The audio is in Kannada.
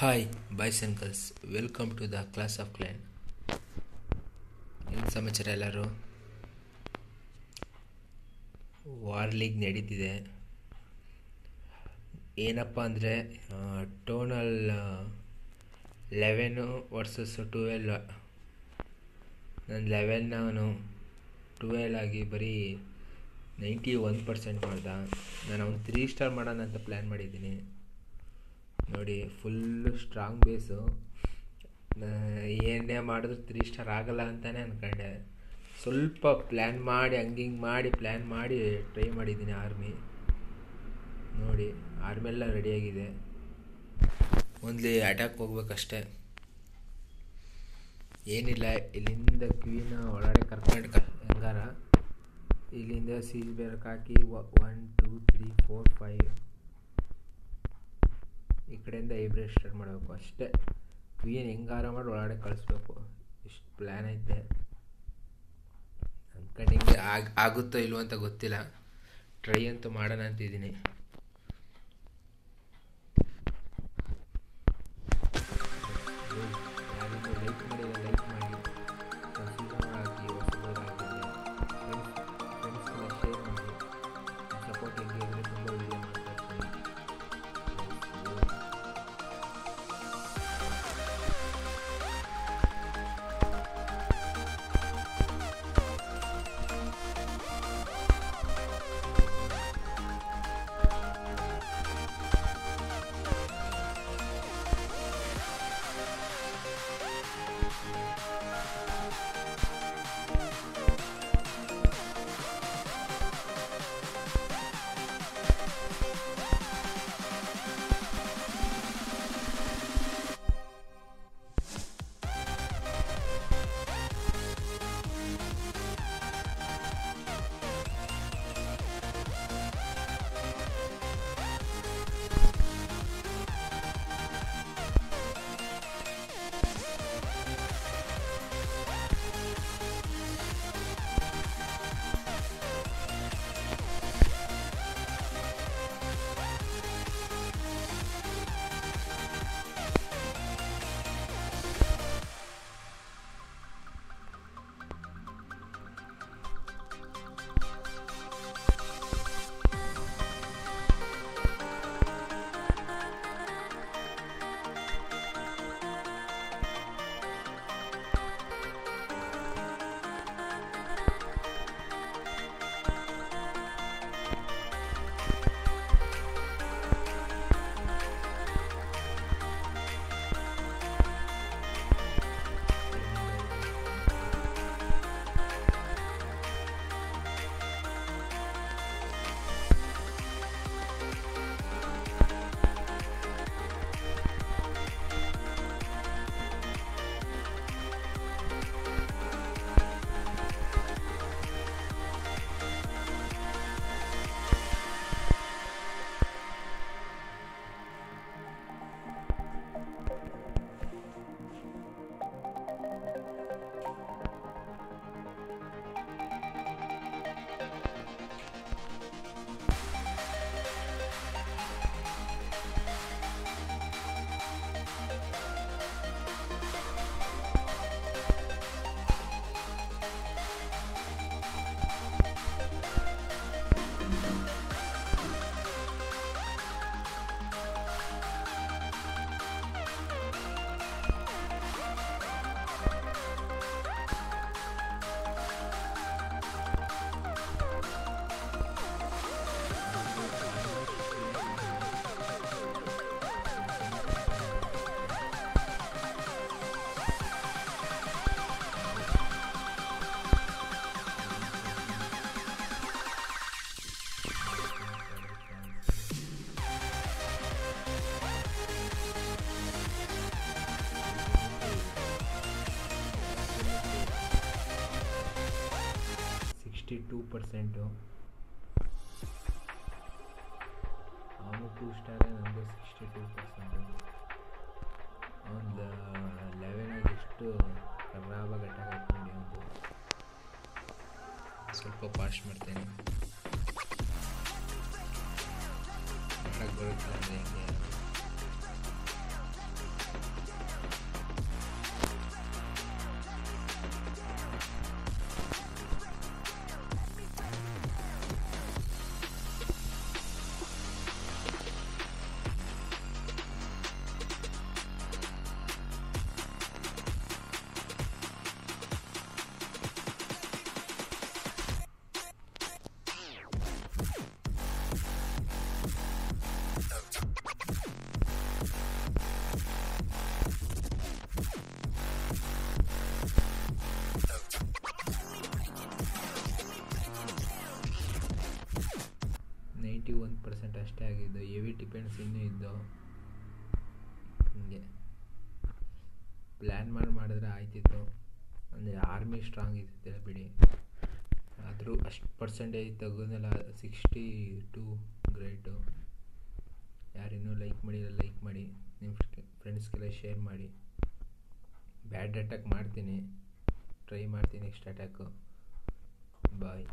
Hi and girls welcome to the class of Klein ಏನು ಸಮಾಚಾರ ಎಲ್ಲರೂ? ವಾರ್ ಲೀಗ್ ನಡೀತಿದೆ. ಏನಪ್ಪ ಅಂದರೆ ಟೋನಲ್ ಲೆವೆನು ವರ್ಸಸ್ ಟುವೆಲ್ ನನ್ನ ಲೆವೆನ್ ನಾನು ಟುವೆಲ್ ಆಗಿ ಬರೀ ನೈಂಟಿ ಒನ್ ಪರ್ಸೆಂಟ್ ಮಾಡ್ದ. ನಾನು ಅವ್ನು ತ್ರೀ ಸ್ಟಾರ್ ಮಾಡೋಣ ಅಂತ ಪ್ಲ್ಯಾನ್ ಮಾಡಿದ್ದೀನಿ. ನೋಡಿ ಫುಲ್ಲು ಸ್ಟ್ರಾಂಗ್ ಬೇಸು ಏನೇ ಮಾಡಿದ್ರು ತ್ರೀ ಸ್ಟಾರ್ ಆಗಲ್ಲ ಅಂತಲೇ ಅಂದ್ಕೊಂಡೆ ಸ್ವಲ್ಪ ಪ್ಲ್ಯಾನ್ ಮಾಡಿ ಹಂಗೆ ಹಿಂಗೆ ಮಾಡಿ ಪ್ಲ್ಯಾನ್ ಮಾಡಿ ಟ್ರೈ ಮಾಡಿದ್ದೀನಿ ಆರ್ಮಿ ನೋಡಿ ಆರ್ಮೆಲ್ಲ ರೆಡಿಯಾಗಿದೆ ಓನ್ಲಿ ಅಟ್ಯಾಕ್ ಹೋಗ್ಬೇಕಷ್ಟೆ. ಏನಿಲ್ಲ, ಇಲ್ಲಿಂದ ಕ್ವೀನ ಒಳಗಡೆ ಕರ್ಕೊಂಡು ಹೆಂಗಾರ. ಇಲ್ಲಿಂದ ಸೀಜ್ ಬೇರಕ್ಕೆ ಹಾಕಿ one two three four five ಈ ಕಡೆಯಿಂದ ಐಬ್ರೇಡ್ ಸ್ಟಾರ್ಟ್ ಮಾಡಬೇಕು. ಅಷ್ಟೇ. ಏನು ಹೆಂಗಾರ ಮಾಡಿ ಒಳಗಡೆ ಕಳಿಸ್ಬೇಕು. ಇಷ್ಟು ಪ್ಲ್ಯಾನ್ ಐತೆ. ಅಂದ್ಕೊಂಡಿಂಗೆ ಆಗ, ಆಗುತ್ತೋ ಇಲ್ವೋ ಅಂತ ಗೊತ್ತಿಲ್ಲ. ಟ್ರೈ ಅಂತೂ ಮಾಡೋಣ ಅಂತಿದ್ದೀನಿ. ಸಿಕ್ಸ್ಟಿ ಟೂ ಪರ್ಸೆಂಟು ಅವನು ಟೂ ಸ್ಟಾರ್ ನಮ್ಮದು ಸಿಕ್ಸ್ಟಿ ಟೂ ಪರ್ಸೆಂಟು ಒಂದು ಲೆವೆನಾಗ ಎಷ್ಟು ಖರಾಬಾಗಿ ಅಟ್ಯಾಕ್ ಆಯ್ತು ನೋಡಿ ಒಂದು ಸ್ವಲ್ಪ ಪಾಸ್ಟ್ ಮಾಡ್ತೇನೆ ಮಾಡಕ್ಕೆ ಬರುತ್ತೆ ಅಂದರೆ ಹೆಂಗೆ ನೈಂಟಿ ಒನ್ ಪರ್ಸೆಂಟ್ ಅಷ್ಟೇ ಆಗಿದ್ದು ಹೆವಿ ಡಿಪೆಂಡ್ಸ್ ಇನ್ನೂ ಇದ್ದು. ಹಿಂಗೆ. ಪ್ಲ್ಯಾನ್ ಮಾಡಿ, ಮಾಡಿದ್ರೆ ಆಯ್ತಿತ್ತು. ಅಂದರೆ ಆರ್ಮಿ ಸ್ಟ್ರಾಂಗ್ ಇದ್ದಿದ್ದಿಲ್ಲ ಬಿಡಿ. ಆದರೂ ಅಷ್ಟು ಪರ್ಸೆಂಟೇಜ್ ತಗೊಂಡೆಲ್ಲ ಸಿಕ್ಸ್ಟಿ ಟು ಗ್ರೇಟು ಯಾರಿನ್ನೂ ಲೈಕ್ ಮಾಡಿಲ್ಲ ಲೈಕ್ ಮಾಡಿ ನಿಮ್ಮ ಫ್ರೆಂಡ್ಸ್ಗೆಲ್ಲ ಶೇರ್ ಮಾಡಿ. ಬ್ಯಾಡ್ ಅಟ್ಯಾಕ್ ಮಾಡ್ತೀನಿ. ಟ್ರೈ ಮಾಡ್ತೀನಿ ನೆಕ್ಸ್ಟ್ ಅಟ್ಯಾಕು ಬಾಯ್